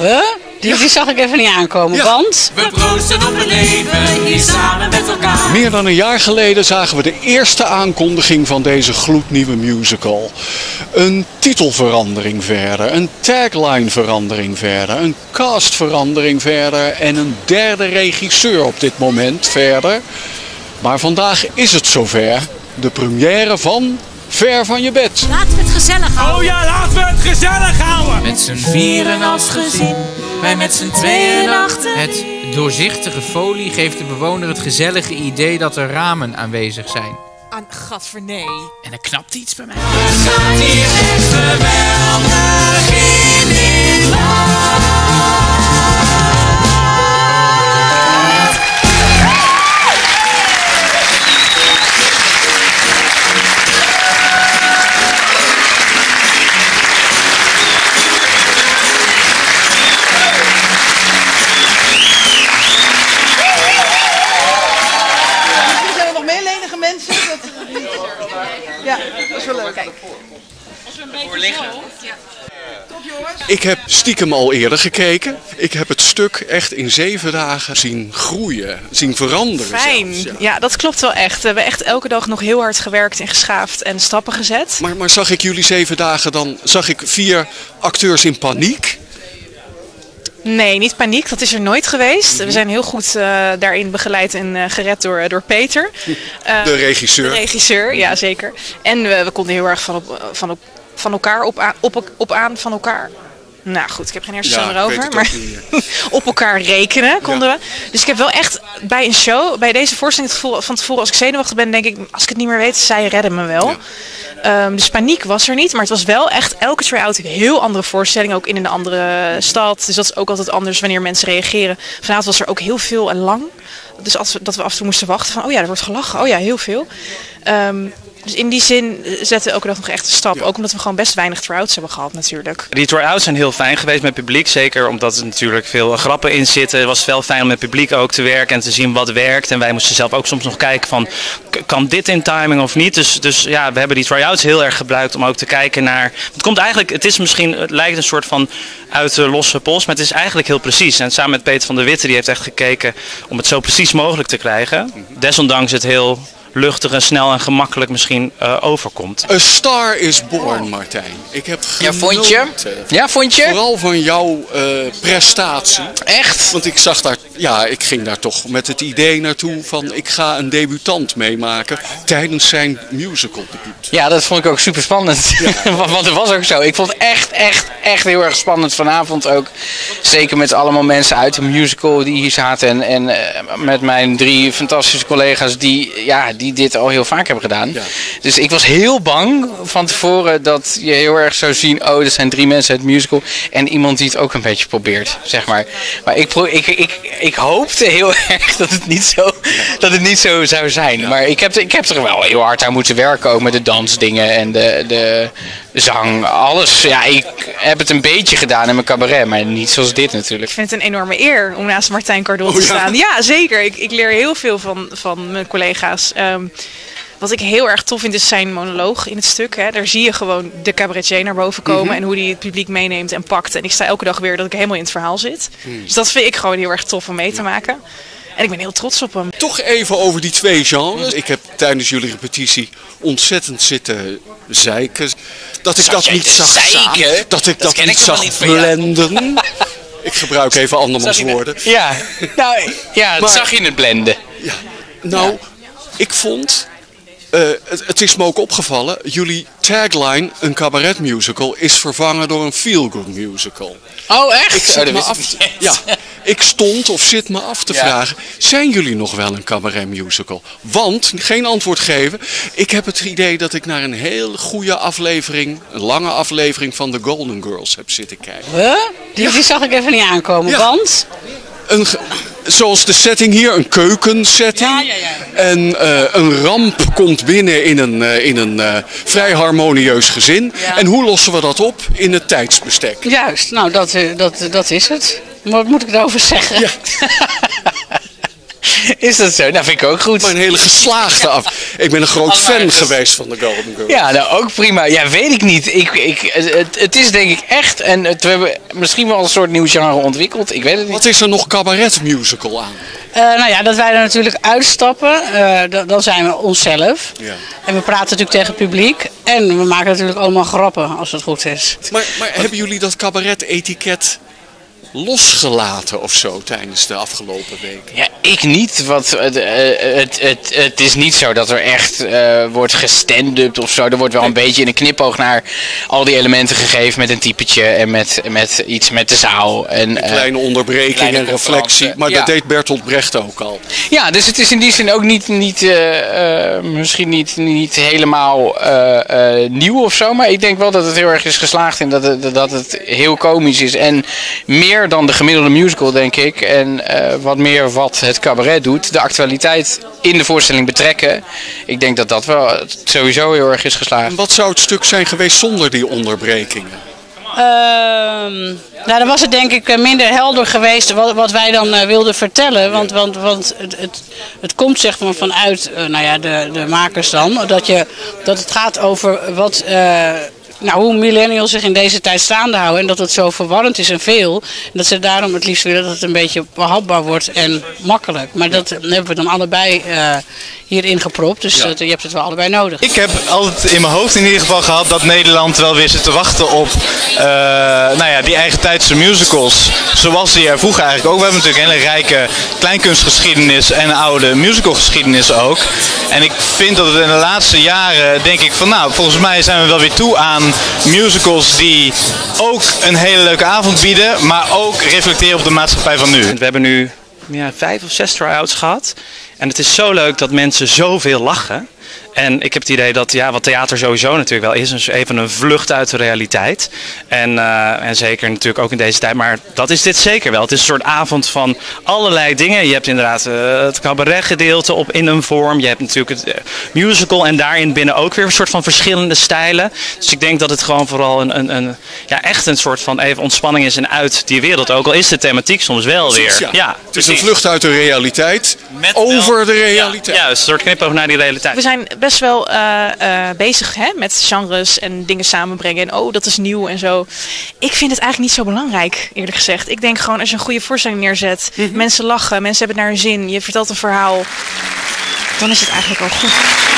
Huh? Die, die zag ik even niet aankomen, Ja. want... We proosten op het leven, hier samen met elkaar. Meer dan een jaar geleden zagen we de eerste aankondiging van deze gloednieuwe musical. Een titelverandering verder, een tagline-verandering verder, een castverandering verder en een derde regisseur op dit moment verder. Maar vandaag is het zover. De première van Ver van je bed. Laten we het gezellig houden. Oh ja, laten we het gezellig houden. Met z'n vieren als gezin, wij met z'n tweeën achter. Het doorzichtige folie geeft de bewoner het gezellige idee dat er ramen aanwezig zijn. Aan gadver nee. En er knapt iets bij mij. Het gaat hier echt geweldig Ik heb stiekem al eerder gekeken. Ik heb het stuk echt in zeven dagen zien groeien, zien veranderen. Fijn. zelfs, ja. Ja, dat klopt wel echt. We hebben echt elke dag nog heel hard gewerkt en geschaafd en stappen gezet. Maar, maar zag ik jullie zeven dagen dan, zag ik vier acteurs in paniek? Nee, niet paniek. Dat is er nooit geweest. We zijn heel goed eh, daarin begeleid en eh, gered door, door Peter. Eh, De regisseur. De regisseur, ja zeker. En we, we konden heel erg van, op, van, op, van elkaar op, aan- op, op aan van elkaar. Nou goed, ik heb geen hersens Ja, het Maar op elkaar rekenen konden we. Dus ik heb wel echt bij een show, bij deze voorstelling het gevoel van tevoren als ik zenuwachtig ben, denk ik, als ik het niet meer weet, zij redden me wel. Ehm, dus paniek was er niet, maar het was wel echt elke try-out een heel andere voorstelling, ook in een andere stad. Dus dat is ook altijd anders wanneer mensen reageren. Vanavond was er ook heel veel en lang. Dus als we, dat we af en toe moesten wachten van, oh ja, er wordt gelachen. Oh ja, heel veel. Ehm, dus in die zin eh, zetten we elke dag nog echt een stap. Ook omdat we gewoon best weinig try-outs hebben gehad natuurlijk. Die try-outs zijn heel fijn geweest met publiek. Zeker omdat er natuurlijk veel grappen in zitten. Het was wel fijn om met publiek ook te werken en te zien wat werkt. En wij moesten zelf ook soms nog kijken van, kan dit in timing of niet? Dus, dus ja, we hebben die try-outs heel erg gebruikt om ook te kijken naar... Het komt eigenlijk, het is misschien, het lijkt een soort van uit de losse pols, maar het is eigenlijk heel precies. En samen met Peter van der Witte, die heeft echt gekeken om het zo precies mogelijk te krijgen. Desondanks het heel luchtig en snel en gemakkelijk misschien eh, overkomt. A Star is Born, Martijn. Ik heb Ja, vond je? genoten. Ja, vond je? Vooral van jouw eh, prestatie. Echt? Want ik zag daar, ja, ik ging daar toch met het idee naartoe van ik ga een debutant meemaken tijdens zijn musical debuut. Ja, dat vond ik ook super spannend. Want want het was ook zo. Ik vond het echt, echt, echt heel erg spannend vanavond ook. Zeker met allemaal mensen uit de musical die hier zaten. En, en eh, met mijn drie fantastische collega's die, ja, die dit al heel vaak hebben gedaan. Ja. Dus ik was heel bang van tevoren dat je heel erg zou zien... oh, er zijn drie mensen uit de musical en iemand die het ook een beetje probeert, zeg maar. Maar ik, ik, ik, ik hoopte heel erg dat het niet zo, dat het niet zo zou zijn. Maar ik heb, ik heb er wel heel hard aan moeten werken, ook met de dansdingen en de, de zang. Alles, ja, ik heb het een beetje gedaan in mijn cabaret, maar niet zoals dit natuurlijk. Ik vind het een enorme eer om naast Martijn Cardon Oh, te ja? staan. Ja, zeker. Ik, ik leer heel veel van, van mijn collega's. Ehm, wat ik heel erg tof vind is zijn monoloog in het stuk. Hè. Daar zie je gewoon de cabaretier naar boven komen en hoe hij het publiek meeneemt en pakt. En ik sta elke dag weer dat ik helemaal in het verhaal zit. Dus dat vind ik gewoon heel erg tof om mee te maken. En ik ben heel trots op hem. Toch even over die twee genres. Ik heb tijdens jullie repetitie ontzettend zitten zeiken. Dat ik dat niet zag zeiken? Dat ik Dat niet ik zag niet blenden. Ik gebruik even andermans woorden. Ja, nou, ja, dat Maar- zag je in het blenden. Ja. Nou, ik vond. eh, het, het is me ook opgevallen. Jullie tagline, een cabaret musical, is vervangen door een feel-good musical. Oh, echt? Ik, Oh, zit dat me af, ja, ik stond of zit me af te Ja. vragen: zijn jullie nog wel een cabaret musical? Want, geen antwoord geven, ik heb het idee dat ik naar een heel goede aflevering, een lange aflevering van The Golden Girls heb zitten kijken. Huh? Die, die zag ik even niet aankomen, Ja. want... Een, zoals de setting hier, een keukensetting. Ja, ja, ja. En eh, een ramp komt binnen in een, eh, in een eh, vrij harmonieus gezin. Ja. En hoe lossen we dat op? In het tijdsbestek. Juist, nou dat, eh, dat, dat is het. Wat moet ik erover zeggen? Ja. Is dat zo? Nou, vind ik ook goed. Maar een hele geslaagde af. Ik ben een groot fan geweest van de Golden Girls. Ja, nou ook prima. Ja, weet ik niet. Ik, ik, het, het is denk ik echt, en het, we hebben misschien wel een soort nieuw genre ontwikkeld. Ik weet het niet. Wat is er nog cabaret musical aan? Eh, nou ja, dat wij er natuurlijk uitstappen, eh, dan- dan zijn we onszelf. Ja. En we praten natuurlijk tegen het publiek. En we maken natuurlijk allemaal grappen als het goed is. Maar, maar hebben jullie dat cabaret-etiket losgelaten of zo tijdens de afgelopen weken? Ja, ik niet. Want het, eh, het, het, het is niet zo dat er echt eh, wordt gestand-upt of zo. Er wordt wel een beetje in een knipoog naar al die elementen gegeven met een typetje en met, met iets met de zaal. En, eh, Kleine onderbreking kleine en conferentie. Maar Ja. dat deed Bertolt Brecht ook al. Ja, dus het is in die zin ook niet, niet misschien niet, niet helemaal nieuw of zo. Maar ik denk wel dat het heel erg is geslaagd in dat het, dat het heel komisch is. En meer dan de gemiddelde musical, denk ik. En eh, wat meer wat het cabaret doet. De actualiteit in de voorstelling betrekken. Ik denk dat dat wel sowieso heel erg is geslaagd. En wat zou het stuk zijn geweest zonder die onderbrekingen? Ehm, nou, dan was het denk ik eh, minder helder geweest wat, wat wij dan eh, wilden vertellen. Want, want, want het, het, het komt zeg maar vanuit nou ja, de, de makers dan. Dat, je, dat het gaat over wat, eh, nou, hoe millennials zich in deze tijd staande houden. En dat het zo verwarrend is en veel. En dat ze daarom het liefst willen dat het een beetje behapbaar wordt en makkelijk. Maar dat hebben we dan allebei eh, hierin gepropt. Dus dat- je hebt het wel allebei nodig. Ik heb altijd in mijn hoofd in ieder geval gehad dat Nederland wel weer zit te wachten op eh, nou ja, die eigen tijdse musicals. Zoals die er vroeger eigenlijk ook. We hebben natuurlijk een hele rijke kleinkunstgeschiedenis en een oude musicalgeschiedenis ook. En ik vind dat het in de laatste jaren denk ik van nou, volgens mij zijn we wel weer toe aan musicals die ook een hele leuke avond bieden, maar ook reflecteren op de maatschappij van nu. We hebben nu ja, vijf of zes try-outs gehad. En het is zo leuk dat mensen zoveel lachen. En ik heb het idee dat ja, wat theater sowieso natuurlijk wel is, is even een vlucht uit de realiteit. En, eh, en zeker natuurlijk ook in deze tijd, maar dat is dit zeker wel. Het is een soort avond van allerlei dingen. Je hebt inderdaad eh, het cabaret gedeelte op in een vorm. Je hebt natuurlijk het eh, musical en daarin binnen ook weer een soort van verschillende stijlen. Dus ik denk dat het gewoon vooral een, een, een ja, echt een soort van even ontspanning is en uit die wereld. Ook al is de thematiek soms wel weer. Ja. Ja, het is een vlucht uit de realiteit. over de realiteit. Ja, een soort knipoog naar die realiteit. We zijn best wel eh, eh, bezig hè, met genres en dingen samenbrengen. En oh, dat is nieuw en zo. Ik vind het eigenlijk niet zo belangrijk, eerlijk gezegd. Ik denk gewoon als je een goede voorstelling neerzet, mensen lachen, mensen hebben het naar hun zin, je vertelt een verhaal, dan is het eigenlijk al goed.